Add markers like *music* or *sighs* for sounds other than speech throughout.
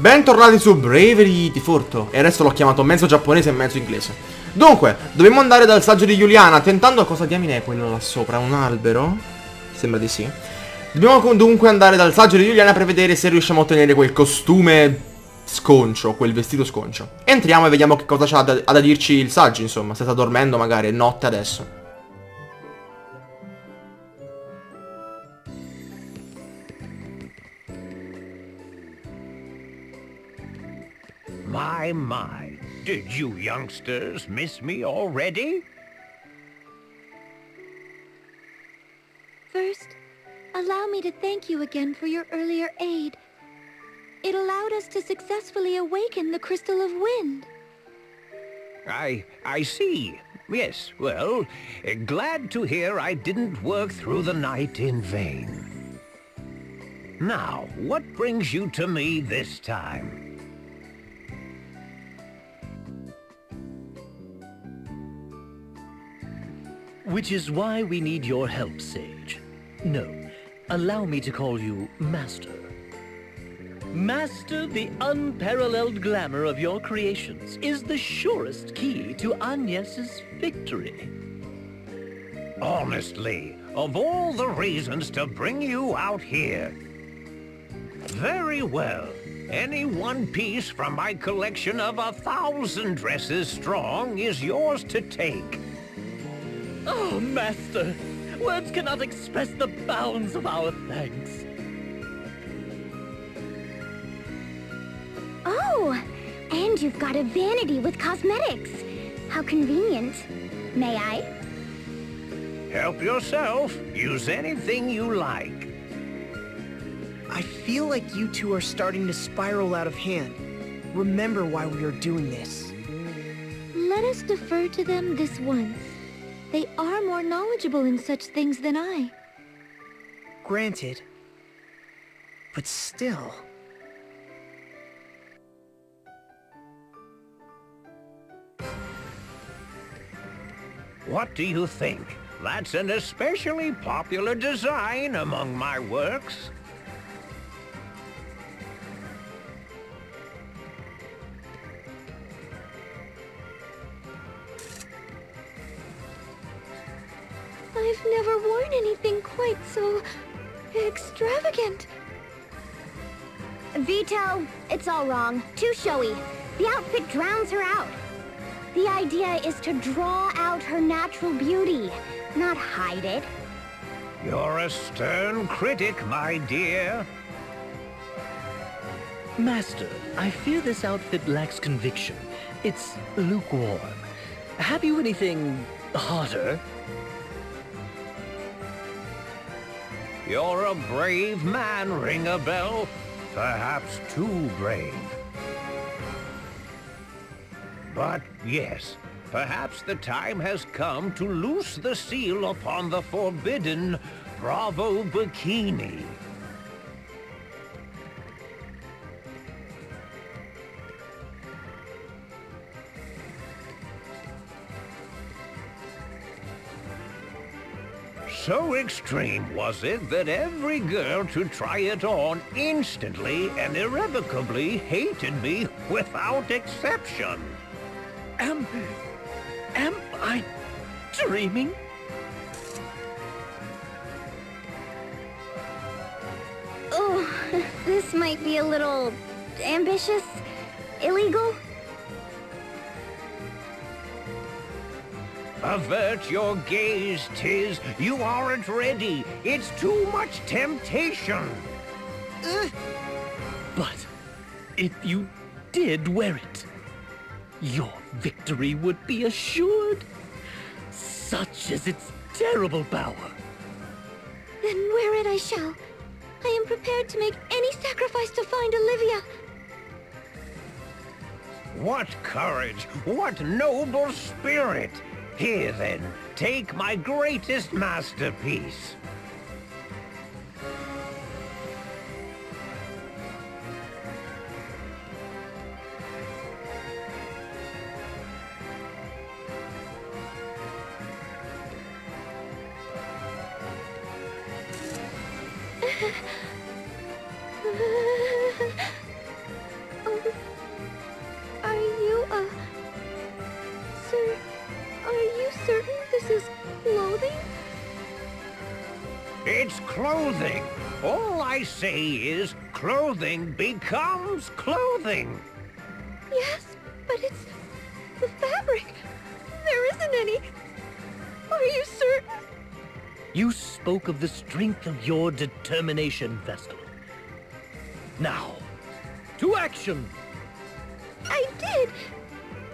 Bentornati su Bravery di Furto E adesso l'ho chiamato mezzo giapponese e mezzo inglese. Dunque, dobbiamo andare dal saggio di Giuliana Tentando cosa diamine è quello là sopra? Un albero? Sembra di sì. Dobbiamo dunque andare dal saggio di Giuliana per vedere se riusciamo a ottenere quel costume sconcio, quel vestito sconcio. Entriamo e vediamo che cosa c'ha da, da dirci il saggio insomma Se sta dormendo magari, è notte adesso My, my. Did you youngsters miss me already? First, allow me to thank you again for your earlier aid. It allowed us to successfully awaken the Crystal of Wind. I... I see. Yes, well, eh, glad to hear I didn't work through the night in vain. Now, what brings you to me this time? Which is why we need your help, Sage. No, allow me to call you Master. Master the unparalleled glamour of your creations is the surest key to Agnes's victory. Honestly, of all the reasons to bring you out here. Very well. Any one piece from my collection of a thousand dresses strong is yours to take. Oh, Master! Words cannot express the bounds of our thanks. Oh! And you've got a vanity with cosmetics. How convenient. May I? Help yourself. Use anything you like. I feel like you two are starting to spiral out of hand. Remember why we are doing this. Let us defer to them this once. They are more knowledgeable in such things than I. Granted. But still... What do you think? That's an especially popular design among my works. I've never worn anything quite so... extravagant. Vito, it's all wrong. Too showy. The outfit drowns her out. The idea is to draw out her natural beauty, not hide it. You're a stern critic, my dear. Master, I fear this outfit lacks conviction. It's lukewarm. Have you anything hotter? You're a brave man, Ringabel. Perhaps too brave. But yes, perhaps the time has come to loose the seal upon the forbidden Bravo Bikini. So extreme was it that every girl to try it on instantly and irrevocably hated me without exception. Am... am I dreaming? Oh, *laughs* this might be a little... ambitious? Illegal? Avert your gaze, Tiz. You aren't ready. It's too much temptation. Uh, but if you did wear it, your victory would be assured. Such is its terrible power. Then wear it I shall. I am prepared to make any sacrifice to find Olivia. What courage! What noble spirit! Here then, take my greatest masterpiece. I say is clothing becomes clothing. Yes, but it's the fabric. There isn't any. Are you certain? You spoke of the strength of your determination, Vestal. Now, to action! I did.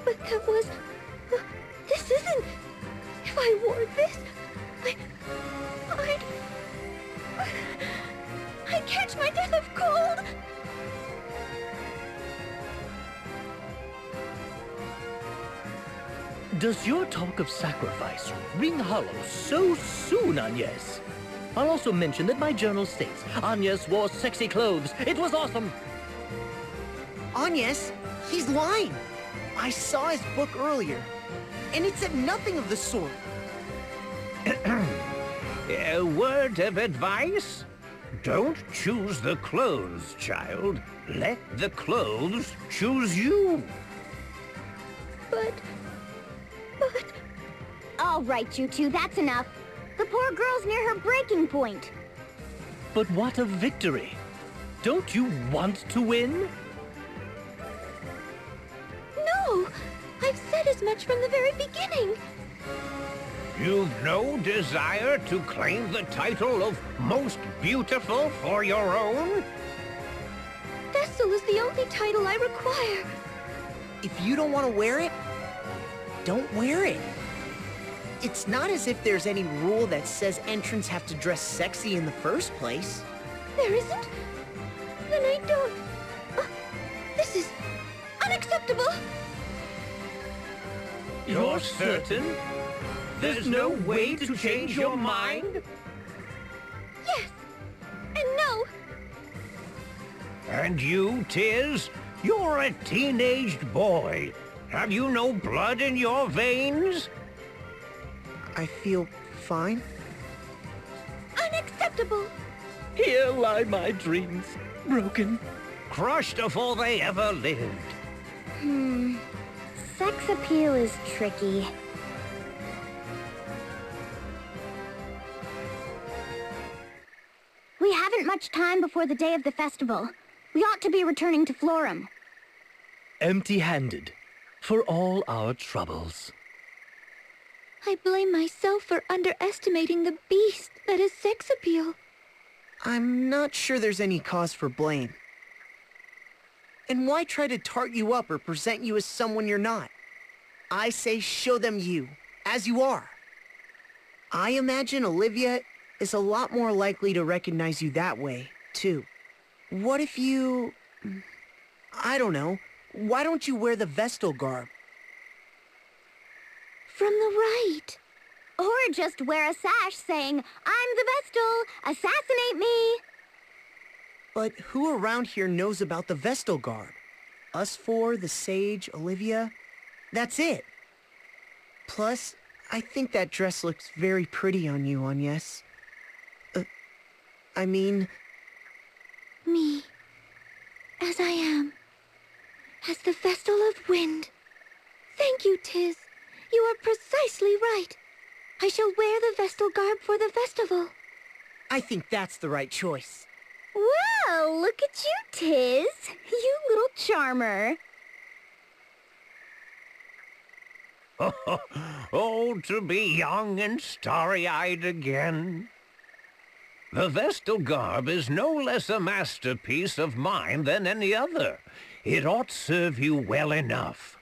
But that was... Does your talk of sacrifice ring hollow so soon, Agnes? I'll also mention that my journal states Agnes wore sexy clothes. It was awesome. Agnes, he's lying. I saw his book earlier, and it said nothing of the sort. *clears throat* A word of advice? Don't choose the clothes, child. Let the clothes choose you. But... But... All right, you two, that's enough. The poor girl's near her breaking point. But what of victory? Don't you want to win? No! I've said as much from the very beginning. You've no desire to claim the title of most beautiful for your own? Vestal is the only title I require. If you don't want to wear it, don't wear it. It's not as if there's any rule that says entrants have to dress sexy in the first place. There isn't? Then I don't... Uh, this is unacceptable. You're certain? There's no way to change your mind? Yes. And no. And you, Tiz? You're a teenaged boy. Have you no blood in your veins? I feel fine. Unacceptable. Here lie my dreams, broken. Crushed before they ever lived. Hmm. Sex appeal is tricky. We haven't much time before the day of the festival. We ought to be returning to Florem. Empty-handed, for all our troubles. I blame myself for underestimating the beast that is sex appeal. I'm not sure there's any cause for blame. And why try to tart you up or present you as someone you're not? I say show them you, as you are. I imagine Olivia is a lot more likely to recognize you that way, too. What if you... I don't know. Why don't you wear the Vestal garb? From the right. Or just wear a sash saying, I'm the Vestal, assassinate me. But who around here knows about the Vestal garb? Us four, the Sage, Olivia? That's it. Plus, I think that dress looks very pretty on you, Agnes. Uh, I mean, Me. As I am. As the Vestal of Wind. Thank you, Tiz. You are precisely right. I shall wear the Vestal garb for the festival. I think that's the right choice. Well, look at you, Tiz. You little charmer. *laughs* oh, to be young and starry-eyed again. The Vestal garb is no less a masterpiece of mine than any other. It ought serve you well enough.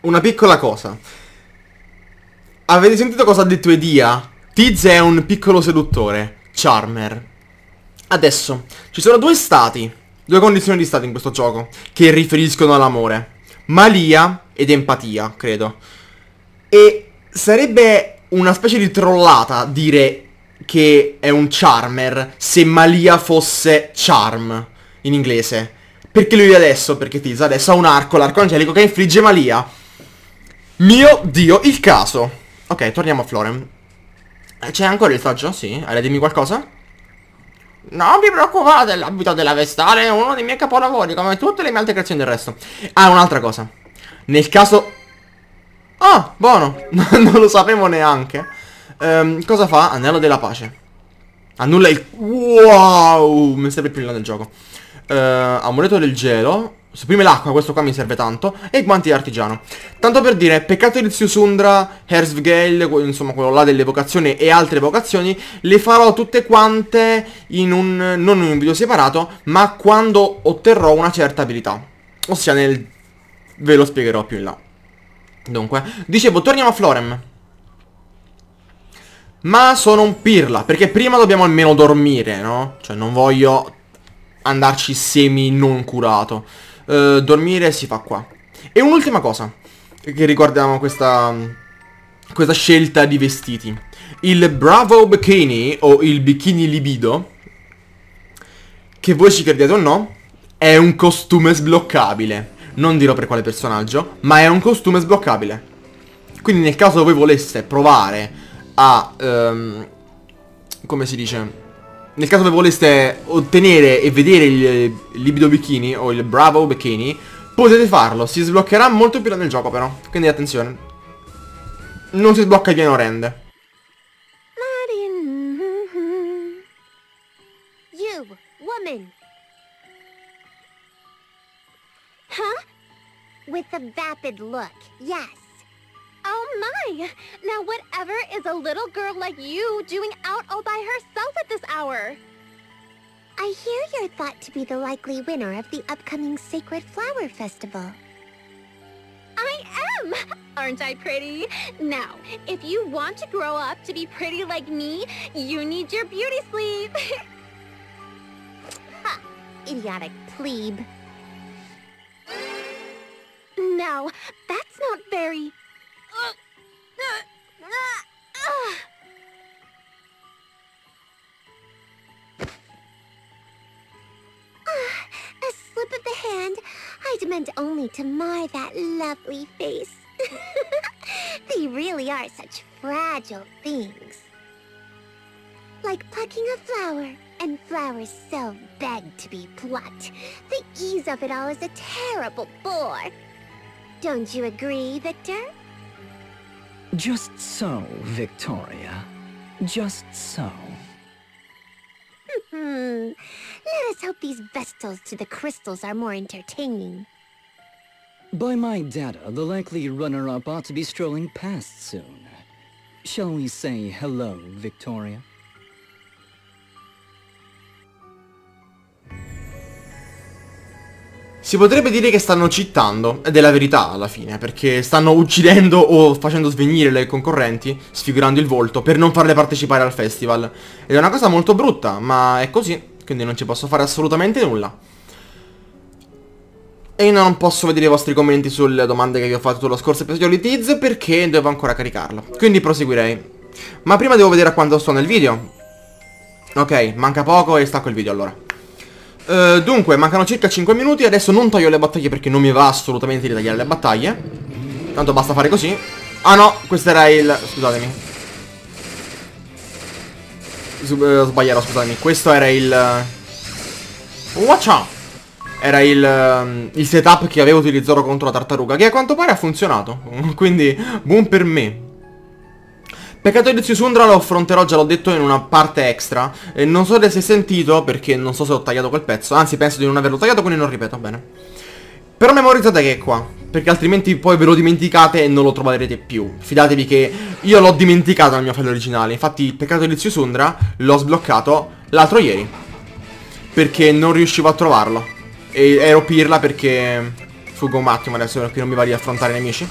Una piccola cosa. Avete sentito cosa ha detto Edia? Tiz è un piccolo seduttore. Charmer. Adesso, ci sono due stati, due condizioni di stato in questo gioco, che riferiscono all'amore. Malia ed empatia, credo. E sarebbe una specie di trollata dire che è un charmer se Malia fosse charm in inglese. Perché lui adesso, perché Tiz adesso ha un arco, l'arco angelico che infligge Malia. Mio dio, il caso. Ok, torniamo a Florem. Eh, C'è ancora il saggio? Sì. Allora, dimmi qualcosa? Non vi preoccupate, l'abito della Vestale è uno dei miei capolavori, come tutte le mie altre creazioni del resto. Ah, un'altra cosa. Nel caso... Ah, buono. *laughs* non lo sapevo neanche. Ehm, cosa fa? Anello della pace. Annulla il... Wow! Mi serve più in là del gioco. Ehm, amuleto del gelo. Supprime l'acqua, questo qua mi serve tanto. E i guanti artigiano. Tanto per dire, peccato di Sundra, Hersvgale, insomma quello là delle vocazioni e altre vocazioni, le farò tutte quante in un... non in un video separato, ma quando otterrò una certa abilità. Ossia nel... ve lo spiegherò più in là. Dunque, dicevo, torniamo a Florem. Ma sono un pirla, perché prima dobbiamo almeno dormire, no? Cioè, non voglio andarci semi non curato. Uh, dormire si fa qua. E un'ultima cosa, che riguardiamo questa, questa scelta di vestiti. Il Bravo Bikini, o il Bikini Libido, che voi ci crediate o no, è un costume sbloccabile. Non dirò per quale personaggio, ma è un costume sbloccabile. Quindi nel caso voi voleste provare a... Um, come si dice? Nel caso voi voleste ottenere e vedere il libido bikini o il bravo bikini, potete farlo. Si sbloccherà molto più nel gioco però. Quindi attenzione. Non si sblocca rende. You, woman. Huh? With a vapid look, yes. Oh my! Now whatever is a little girl like you doing out all by herself at this hour? I hear you're thought to be the likely winner of the upcoming Sacred Flower Festival. I am! Aren't I pretty? Now, if you want to grow up to be pretty like me, you need your beauty sleep. ha! Idiotic plebe. Now, that's not very... A slip of the hand. I'd meant only to mar that lovely face. *laughs* they really are such fragile things. Like plucking a flower, and flowers so beg to be plucked. The ease of it all is a terrible bore. Don't you agree, Victor? Just so, Victoria. Just so. Hmm. Let us hope these vestals to the crystals are more entertaining. By my data, the likely runner-up ought to be strolling past soon. Shall we say hello, Victoria? Si potrebbe dire che stanno cittando, ed è la verità alla fine, perché stanno uccidendo o facendo svenire le concorrenti, sfigurando il volto, per non farle partecipare al festival. Ed è una cosa molto brutta, ma è così, quindi non ci posso fare assolutamente nulla. E non posso vedere i vostri commenti sulle domande che vi ho fatto sullo scorso episodio di Tiz, perché devo ancora caricarlo. Quindi proseguirei. Ma prima devo vedere a quanto sto nel video. Ok, manca poco e stacco il video allora. Uh, dunque, mancano circa 5 minuti Adesso non taglio le battaglie perché non mi va assolutamente di tagliare le battaglie. Tanto basta fare così. Ah no, questo era il... scusatemi. Uh, Sbaglierò, scusatemi. Questo era il... Watch out! Era il, uh, il setup che avevo utilizzato contro la tartaruga Che a quanto pare ha funzionato. *laughs* Quindi, buon per me Peccato di Sundra lo affronterò, già l'ho detto, in una parte extra. E non so se è sentito, perché non so se ho tagliato quel pezzo. Anzi, penso di non averlo tagliato, quindi non ripeto, bene. Però memorizzate che è qua. Perché altrimenti poi ve lo dimenticate e non lo troverete più. Fidatevi che io l'ho dimenticato nel mio file originale. Infatti, il Peccato di Sundra l'ho sbloccato l'altro ieri. Perché non riuscivo a trovarlo. E ero pirla perché... Fuggo un attimo adesso perché non mi va di affrontare i nemici.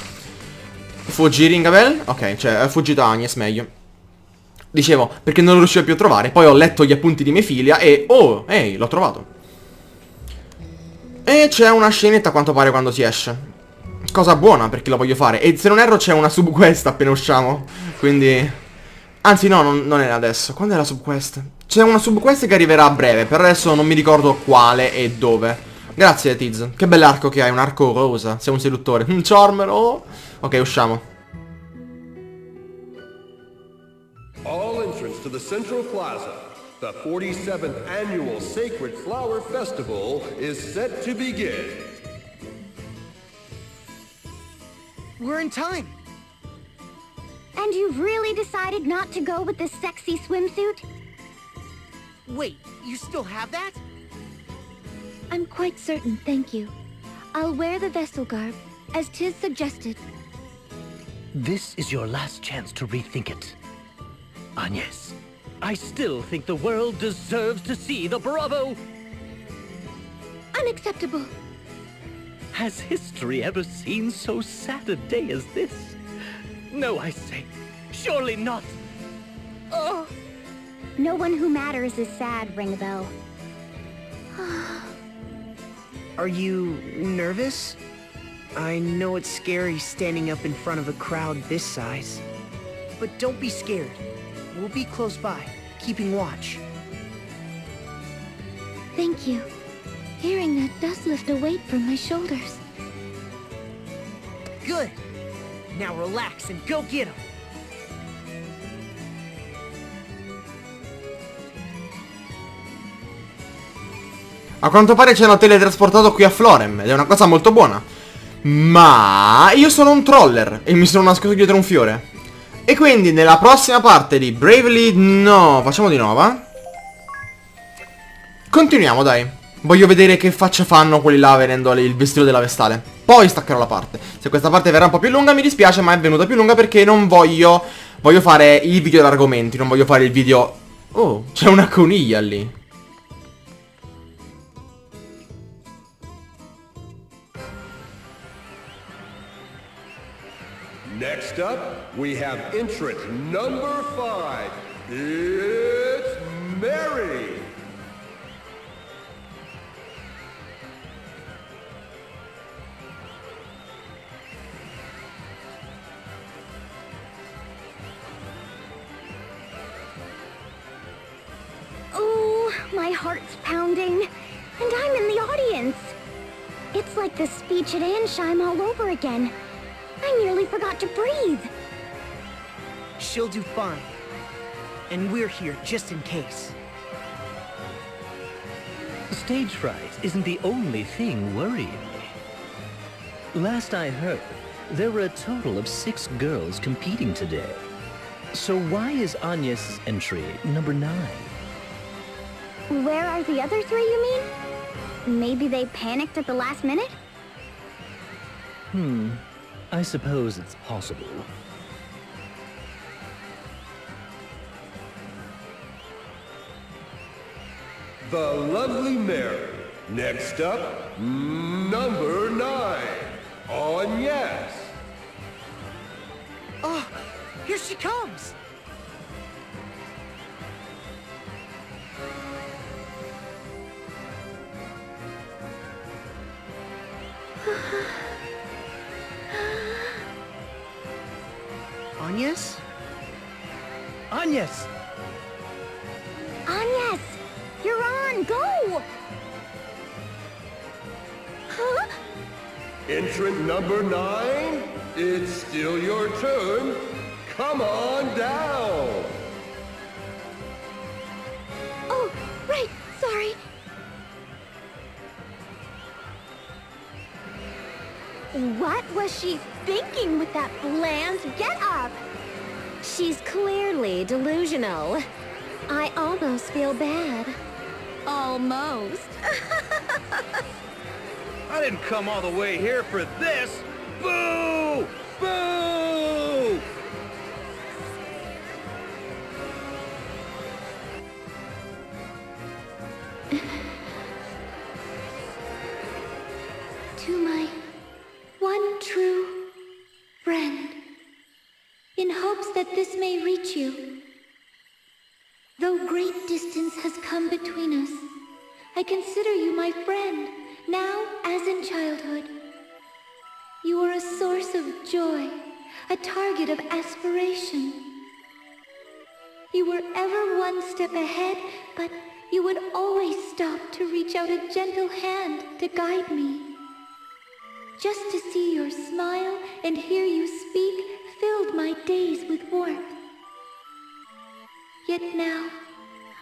Fuggi Ringabel? Ok, cioè è fuggita Agnes meglio. Dicevo, perché non lo riuscivo più a trovare. Poi ho letto gli appunti di Mefilia e... Oh, ehi, l'ho trovato. E c'è una scenetta a quanto pare quando si esce. Cosa buona perché lo voglio fare. E se non erro c'è una subquest appena usciamo. Quindi... Anzi no, non, non è adesso. Quando è la subquest? C'è una subquest che arriverà a breve. Per adesso non mi ricordo quale e dove. Grazie Tiz. Che bell'arco che hai, un arco rosa. Sei un seduttore. *laughs* Un charmer, oh... Ok, usciamo. All entrance to the Central Plaza. The 47th annual Sacred Flower Festival is set to begin. We're in time. And you've really decided not to go with the sexy swimsuit? Wait, you still have that? I'm quite certain, thank you. I'll wear the Vestal garb, as Tiz suggested. This is your last chance to rethink it. Agnes, I still think the world deserves to see the Bravo. Unacceptable. Has history ever seen so sad a day as this? No, I say, surely not. Oh, No one who matters is sad, Ringabel. *sighs* Are you nervous? I know it's scary standing up in front of a crowd this size. But don't be scared. We'll be close by, keeping watch. Thank you. Hearing that does lift a weight from my shoulders. Good. Now relax and go get him. A quanto pare ci hanno teletrasportato qui a Florem ed è una cosa molto buona. Ma io sono un troller e mi sono nascosto dietro un fiore. E quindi nella prossima parte di Bravely... No, facciamo di nuovo, eh? Continuiamo, dai. Voglio vedere che faccia fanno quelli là venendo il vestito della vestale. Poi staccherò la parte. Se questa parte verrà un po' più lunga mi dispiace, ma è venuta più lunga perché non voglio... Voglio fare i video d'argomenti, non voglio fare il video... Oh, c'è una coniglia lì. Next up, we have entrant number five. It's Mary. Oh, my heart's pounding. And I'm in the audience. It's like the speech at Ancheim all over again. I nearly forgot to breathe. She'll do fine. And we're here just in case. Stage fright isn't the only thing worrying me. Last I heard, there were a total of six girls competing today. So why is Agnes' entry number nine? Where are the other three, you mean? Maybe they panicked at the last minute? Hmm, I suppose it's possible. The lovely Mary. Next up, number nine. Agnes. Oh, here she comes! *laughs* Agnes? Agnes! Agnes! You're on! Go! Huh? Entrant number nine. It's still your turn. Come on down. Oh, right, sorry. What was she thinking with that bland get-up? She's clearly delusional. I almost feel bad. Almost. *laughs* I didn't come all the way here for this. Boo! Boo! To my one true friend, in hopes that this may reach you. Though great distance has come between us, I consider you my friend, now as in childhood. You are a source of joy, a target of aspiration. You were ever one step ahead, but you would always stop to reach out a gentle hand to guide me. Just to see your smile and hear you speak filled my days with warmth. Yet now,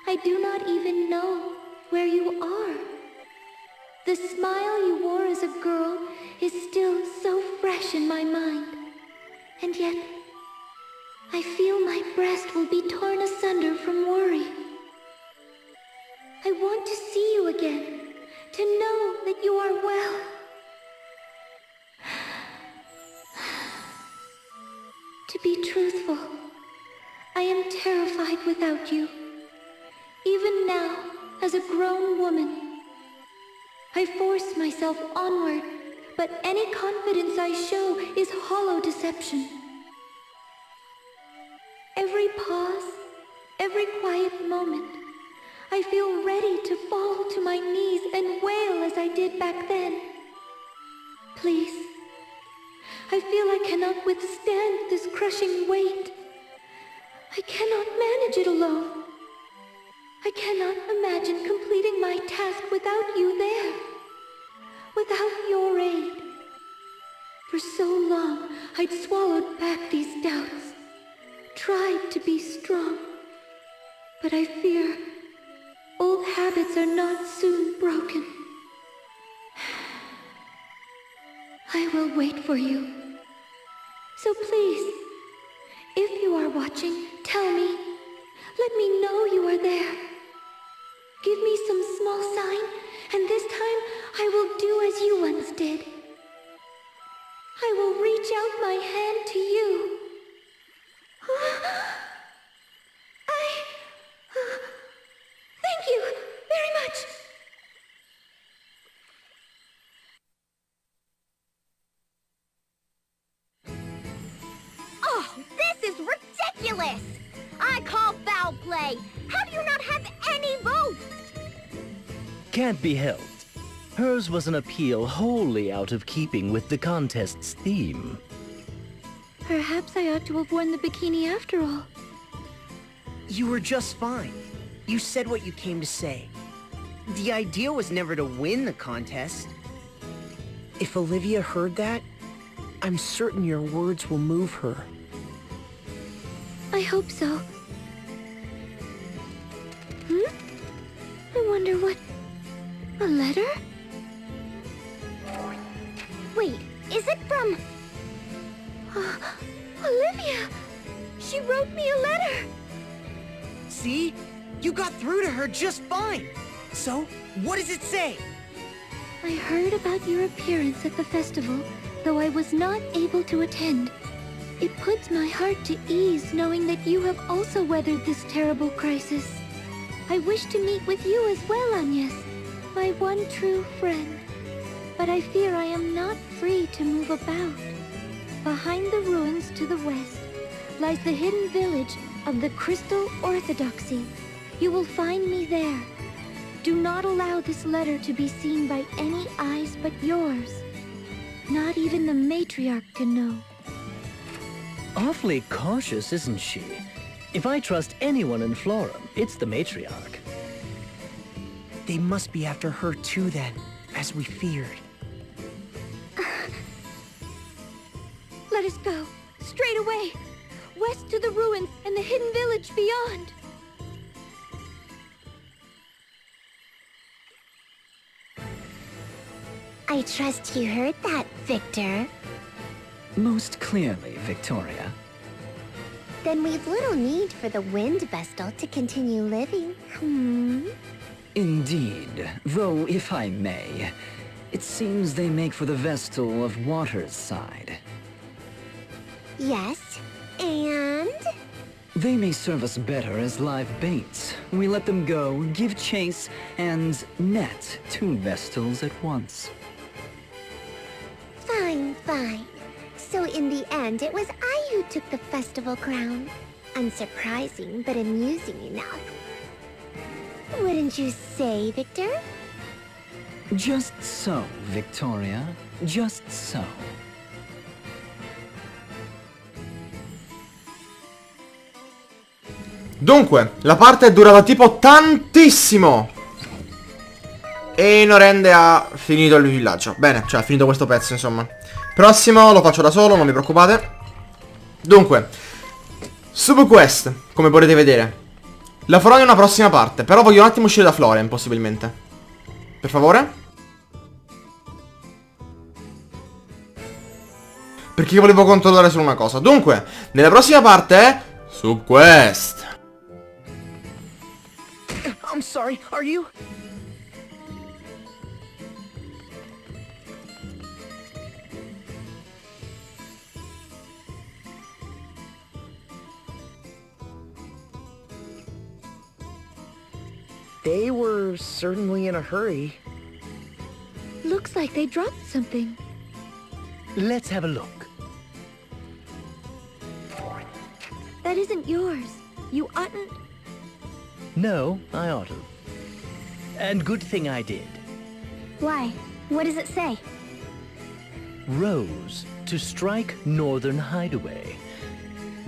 I do not even know where you are. The smile you wore as a girl is still so fresh in my mind. And yet, I feel my breast will be torn asunder from worry. I want to see you again, to know that you are well. Be truthful, I am terrified without you. Even now, as a grown woman, I force myself onward, but any confidence I show is hollow deception. Every pause, every quiet moment, I feel ready to fall to my knees and wail as I did back then. Please, I feel I cannot withstand this crushing weight. I cannot manage it alone. I cannot imagine completing my task without you there. Without your aid. For so long, I'd swallowed back these doubts. Tried to be strong. But I fear old habits are not soon broken. *sighs* I will wait for you. So please, if you are watching, tell me. Let me know you are there. Give me some small sign, and this time I will do as you once did. I will reach out my hand to you. *gasps* I... Uh, thank you Can't be helped. Hers was an appeal wholly out of keeping with the contest's theme. Perhaps I ought to have worn the bikini after all. You were just fine. You said what you came to say. The idea was never to win the contest. If Olivia heard that, I'm certain your words will move her. I hope so. Letter? Wait, is it from... Uh, *gasps* Olivia! She wrote me a letter! See? You got through to her just fine. So, what does it say? I heard about your appearance at the festival, though I was not able to attend. It puts my heart to ease knowing that you have also weathered this terrible crisis. I wish to meet with you as well, Agnes, my one true friend. But I fear I am not free to move about. Behind the ruins to the west lies the hidden village of the Crystal Orthodoxy. You will find me there. Do not allow this letter to be seen by any eyes but yours. Not even the matriarch can know. Awfully cautious, isn't she? If I trust anyone in Florem, it's the matriarch. They must be after her too then, as we feared. *sighs* Let us go. Straight away. West to the ruins and the hidden village beyond. I trust you heard that, Victor. Most clearly, Victoria. Then we've little need for the Wind Vestal to continue living. Hmm? Indeed, though if I may, it seems they make for the Vestal of Water's side. Yes, and... They may serve us better as live baits. We let them go, give chase, and net two Vestals at once. Fine, fine. So in the end, it was I who took the festival crown. Unsurprising, but amusing enough. Wouldn't you say, Victor? Just so, Victoria. Just so. Dunque, la parte è durata tipo tantissimo. E Norende ha finito il villaggio. Bene, cioè ha finito questo pezzo, insomma. Prossimo lo faccio da solo, non vi preoccupate. Dunque, Subquest, come potete vedere. La farò in una prossima parte, però voglio un attimo uscire da Florem, possibilmente. Per favore? perché volevo controllare solo una cosa. Dunque, nella prossima parte, subquest. I'm sorry, are you? They were certainly in a hurry. Looks like they dropped something. Let's have a look. That isn't yours. You oughtn't... No, I ought to. And good thing I did. Why? What does it say? Rose to strike Northern Hideaway.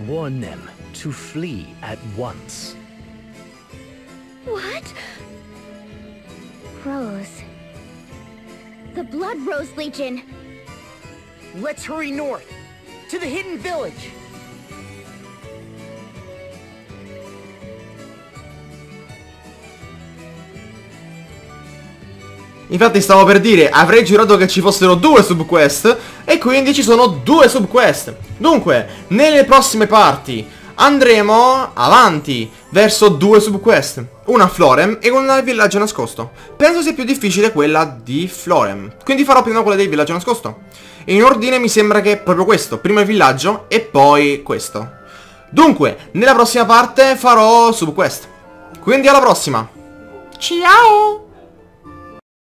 Warn them to flee at once. What? Rose. The Blood Rose Legion. Let's hurry north, to the hidden village. Infatti stavo per dire, avrei giurato che ci fossero due subquest e quindi ci sono due subquest. Dunque, nelle prossime parti andremo avanti verso due subquest. Una Florem e una al villaggio nascosto. Penso sia più difficile quella di Florem, quindi farò prima quella del villaggio nascosto. In ordine mi sembra che è proprio questo, prima il villaggio e poi questo. Dunque, nella prossima parte farò subquest. Quindi alla prossima. Ciao!